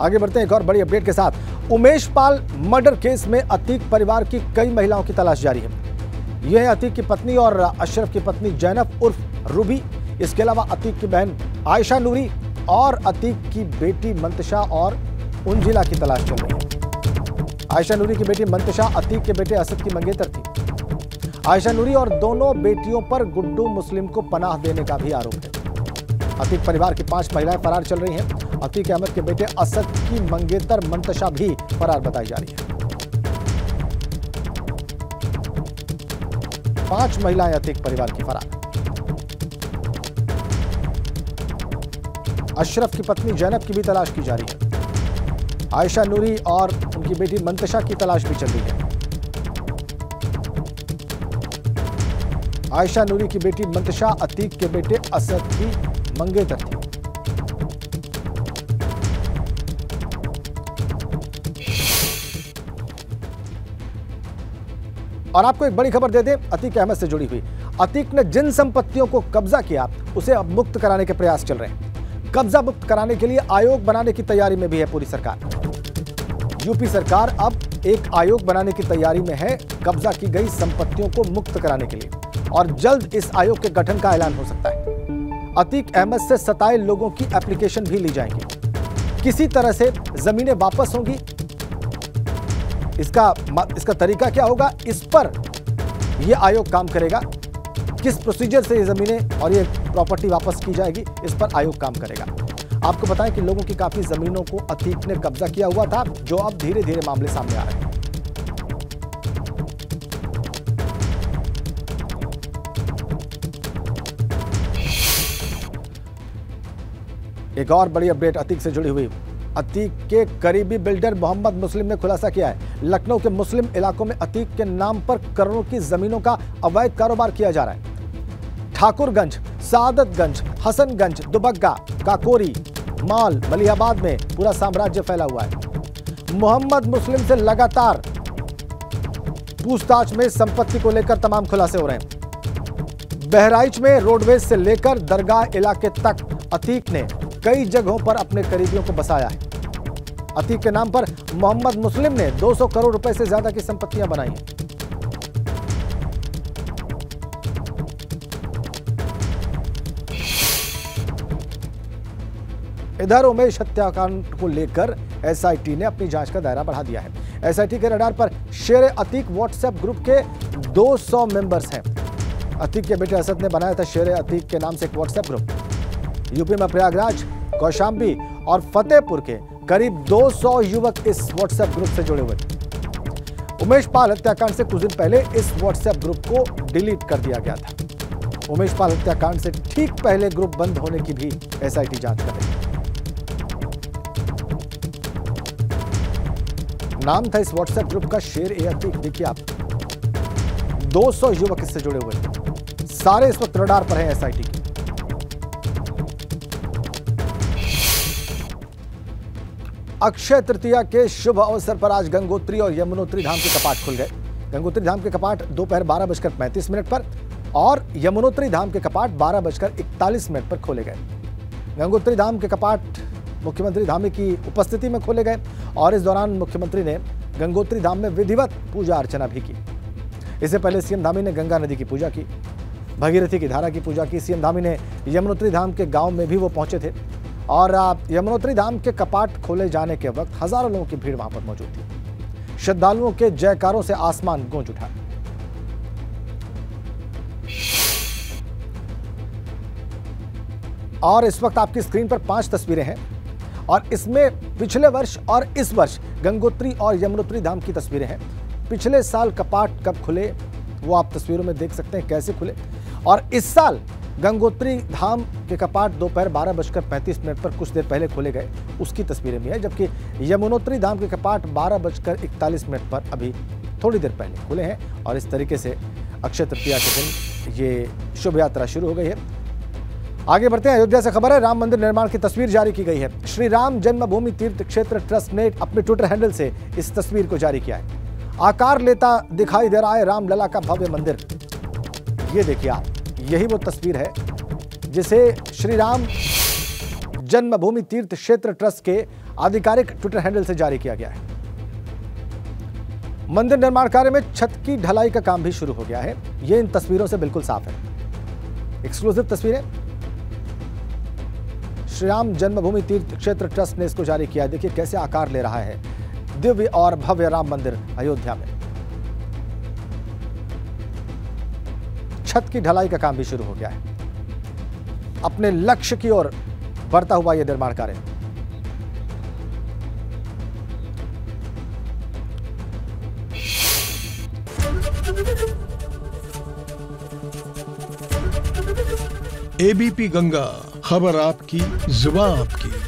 आगे बढ़ते हैं एक और बड़ी अपडेट के साथ। उमेश पाल मर्डर केस में अतीक परिवार की कई महिलाओं की तलाश जारी है। यह है अतीक की पत्नी और अशरफ की पत्नी जैनब उर्फ़ रूबी। इसके अलावा अतीक की बहन आयशा नूरी और अतीक की बेटी मंतशा और उंजिला की तलाश चल रही है। आयशा नूरी की बेटी मंतशा, अतीक के बेटे असद की मंगेतर थी। आयशा नूरी और दोनों बेटियों पर गुड्डू मुस्लिम को पनाह देने का भी आरोप है। अतीक परिवार की पाँच महिलाएँ फरार चल रही हैं। अतीक अहमद के बेटे असद की मंगेतर मंतशा भी फरार बताई जा रही है। पाँच महिलाएँ अतीक परिवार की फरार। अशरफ की पत्नी जैनब की भी तलाश की जा रही है। आयशा नूरी और उनकी बेटी मंतशा की तलाश भी चल रही है। आयशा नूरी की बेटी मंतशा अतीक के बेटे असद की मंगेतर थी। और आपको एक बड़ी खबर दे दें, अतीक अहमद से जुड़ी हुई। अतीक ने जिन संपत्तियों को कब्जा किया, उसे अब मुक्त कराने के प्रयास चल रहे हैं। कब्जा मुक्त कराने के लिए आयोग बनाने की तैयारी में भी है पूरी सरकार। यूपी सरकार अब एक आयोग बनाने की तैयारी में है, कब्जा की गई संपत्तियों को मुक्त कराने के लिए। और जल्द इस आयोग के गठन का ऐलान हो सकता है। अतीक अहमद से सताए लोगों की एप्लीकेशन भी ली जाएँगी। किसी तरह से जमीनें वापस होंगी इसका इसका तरीका क्या होगा? इस पर यह आयोग काम करेगा। किस प्रोसीजर से ये जमीनें और ये प्रॉपर्टी वापस की जाएगी, इस पर आयोग काम करेगा। आपको बताएँ कि लोगों की काफ़ी जमीनों को अतीक ने कब्जा किया हुआ था, जो अब धीरे धीरे मामले सामने आ रहे हैं। एक और बड़ी अपडेट अतीक से जुड़ी हुई। अतीक के करीबी बिल्डर मोहम्मद मुस्लिम ने खुलासा किया है। लखनऊ के मुस्लिम इलाकों में अतीक के नाम पर करोड़ों की जमीनों का अवैध कारोबार किया जा रहा है। ठाकुरगंज, सादतगंज, हसनगंज, दुबग्गा, काकोरी, माल मलियाबाद में पूरा साम्राज्य फैला हुआ है। मोहम्मद मुस्लिम से लगातार पूछताछ में संपत्ति को लेकर तमाम खुलासे हो रहे हैं। बहराइच में रोडवेज़ से लेकर दरगाह इलाके तक अतीक ने कई जगहों पर अपने करीबियों को बसाया है। अतीक के नाम पर मोहम्मद मुस्लिम ने 200 करोड़ रुपए से ज़्यादा की संपत्तियाँ बनाई हैं। इधर उमेश हत्याकांड को लेकर एसआईटी ने अपनी जाँच का दायरा बढ़ा दिया है। एसआईटी के रडार पर शेर अतीक व्हाट्सएप ग्रुप के 200 मेंबर्स हैं। अतीक के बेटे असद ने बनाया था शेर अतीक के नाम से एक व्हाट्सएप ग्रुप। यूपी में प्रयागराज, कौशाम्बी और फतेहपुर के करीब 200 युवक इस व्हाट्सएप ग्रुप से जुड़े हुए थे। उमेश पाल हत्याकांड से कुछ दिन पहले इस व्हाट्सएप ग्रुप को डिलीट कर दिया गया था। उमेश पाल हत्याकांड से ठीक पहले ग्रुप बंद होने की भी एसआईटी जाँच कर रही है। नाम था इस व्हाट्सएप ग्रुप का शेर ए अतीक। देखिए आप 200 युवक इससे जुड़े हुए थे। सारे इस वक्त रडार पर हैं एसआईटी अक्षय तृतीया के शुभ अवसर पर आज गंगोत्री और यमुनोत्री धाम के कपाट खुल गए गंगोत्री धाम के कपाट दोपहर बारह बजकर पैंतीस मिनट पर और यमुनोत्री धाम के कपाट बारह बजकर इकतालीस मिनट पर खोले गए। गंगोत्री धाम के कपाट मुख्यमंत्री धामी की उपस्थिति में खोले गए और इस दौरान मुख्यमंत्री ने गंगोत्री धाम में विधिवत पूजा अर्चना भी की। इससे पहले सीएम धामी ने गंगा नदी की पूजा की, भगीरथी की धारा की पूजा की। सीएम धामी ने यमुनोत्री धाम के गाँव में भी वो पहुँचे थे। और यमुनोत्री धाम के कपाट खोले जाने के वक्त हज़ारों लोगों की भीड़ वहाँ पर मौजूद थी। श्रद्धालुओं के जयकारों से आसमान गूंज उठा। और इस वक्त आपकी स्क्रीन पर पाँच तस्वीरें हैं और इसमें पिछले वर्ष और इस वर्ष गंगोत्री और यमुनोत्री धाम की तस्वीरें हैं। पिछले साल कपाट कब खुले, वो आप तस्वीरों में देख सकते हैं कैसे खुले। और इस साल गंगोत्री धाम के कपाट दोपहर बारह बजकर पैंतीस मिनट पर कुछ देर पहले खोले गए। उसकी तस्वीरें भी है, जबकि यमुनोत्री धाम के कपाट बारह बजकर इकतालीस मिनट पर अभी थोड़ी देर पहले खुले हैं। और इस तरीके से अक्षय तृतीया के दिन ये शुभ यात्रा शुरू हो गई है। आगे बढ़ते हैं। अयोध्या से खबर है, राम मंदिर निर्माण की तस्वीर जारी की गई है। श्री राम जन्मभूमि तीर्थ क्षेत्र ट्रस्ट ने अपने ट्विटर हैंडल से इस तस्वीर को जारी किया है। आकार लेता दिखाई दे रहा है रामलला का भव्य मंदिर। ये देखिए आप। यही वो तस्वीर है, जिसे श्री राम जन्मभूमि तीर्थ क्षेत्र ट्रस्ट के आधिकारिक ट्विटर हैंडल से जारी किया गया है। मंदिर निर्माण कार्य में छत की ढलाई का काम भी शुरू हो गया है। ये इन तस्वीरों से बिल्कुल साफ़ है। एक्सक्लूसिव तस्वीरें। श्री राम जन्मभूमि तीर्थ क्षेत्र ट्रस्ट ने इसको जारी किया देखिए कैसे आकार ले रहा है। दिव्य और भव्य राम मंदिर अयोध्या में। छत की ढलाई का काम भी शुरू हो गया है। अपने लक्ष्य की ओर बढ़ता हुआ यह निर्माण कार्य। एबीपी गंगा, खबर आपकी जुबा आपकी।